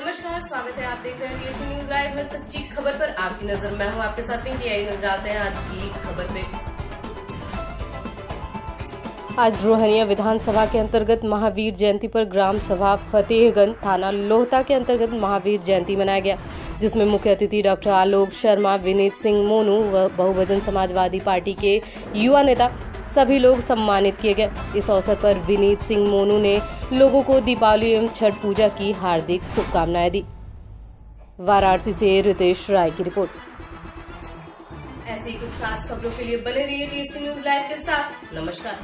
नमस्कार, स्वागत है आप देख रहे हैं डीएससी न्यूज़ लाइव हर सच्ची खबर पर आपकी नज़र। मैं हूँ आपके साथ पिंकी। आई नज़र जाते हैं आज की खबर पे। आज रोहनिया विधानसभा के अंतर्गत महावीर जयंती पर ग्राम सभा फतेहगंज थाना लोहता के अंतर्गत महावीर जयंती मनाया गया, जिसमें मुख्य अतिथि डॉक्टर आलोक शर्मा, विनीत सिंह मोनू व बहुवजन समाजवादी पार्टी के युवा नेता सभी लोग सम्मानित किए गए। इस अवसर पर विनीत सिंह मोनू ने लोगों को दीपावली एवं छठ पूजा की हार्दिक शुभकामनाएँ दी। वाराणसी से रितेश राय की रिपोर्ट। ऐसी कुछ खास खबरों के लिए बने रहिए टीएसटी न्यूज़ लाइव के साथ। नमस्कार।